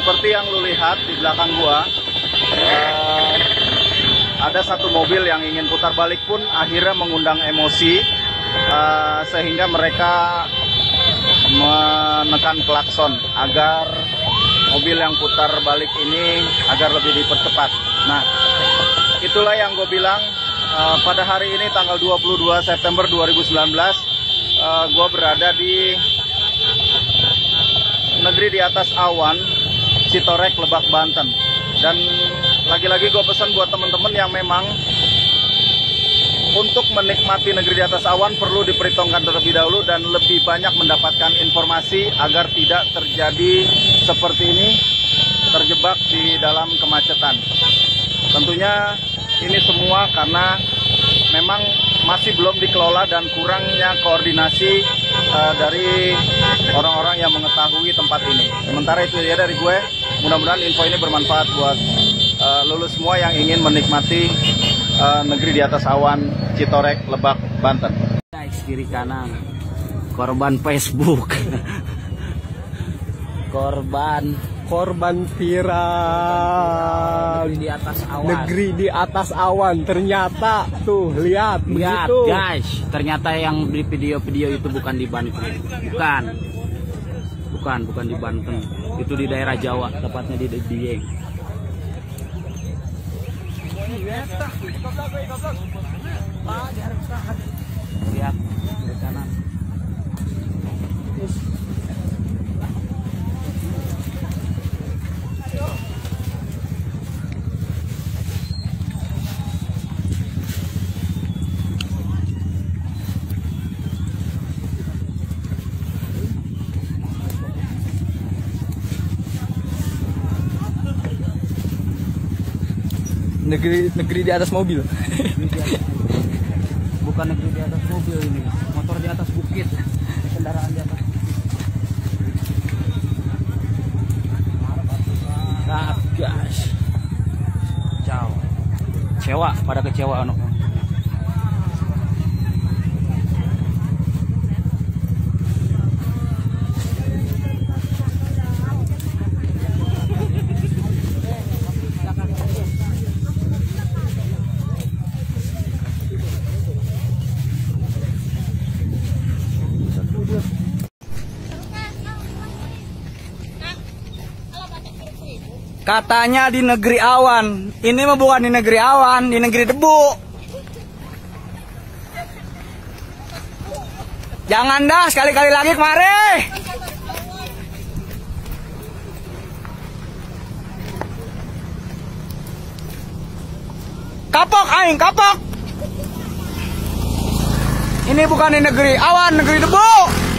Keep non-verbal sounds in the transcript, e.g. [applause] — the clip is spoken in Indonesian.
seperti yang lu lihat di belakang gua, eh, ada satu mobil yang ingin putar balik pun akhirnya mengundang emosi eh, sehingga mereka menekan klakson agar mobil yang putar balik ini agar lebih dipercepat. Nah, itulah yang gue bilang eh, pada hari ini tanggal 22 September 2019 eh, gue berada di negeri di atas awan Citorek Lebak Banten dan lagi-lagi gue pesan buat teman-teman yang memang untuk menikmati negeri di atas awan perlu diperhitungkan terlebih dahulu dan lebih banyak mendapatkan informasi agar tidak terjadi seperti ini terjebak di dalam kemacetan. Tentunya ini semua karena memang masih belum dikelola dan kurangnya koordinasi uh, dari orang-orang yang mengetahui tempat ini. Sementara itu ya dari gue, mudah-mudahan info ini bermanfaat buat uh, lulus semua yang ingin menikmati uh, negeri di atas awan Citorek, Lebak, Banten. Guys, kiri kanan. Korban Facebook. [laughs] Korban korban viral di atas awan. negeri di atas awan ternyata tuh lihat Lihat begitu guys, ternyata yang di video-video itu bukan di Banten. Bukan. Bukan, bukan di Banten. Itu di daerah Jawa, tepatnya di Dieng. Lihat kiri kanan. Negeri negeri di atas mobil [laughs] Bukan negeri di atas mobil ini, motor di atas bukit, kendaraan di atas. Nah, guys. Kecewa, pada kecewa anak. Katanya di negeri awan. Ini mah bukan di negeri awan di negeri debu. Jangan dah sekali-kali lagi kemari. Kapok aing kapok. Ini bukan di negeri awan negeri debu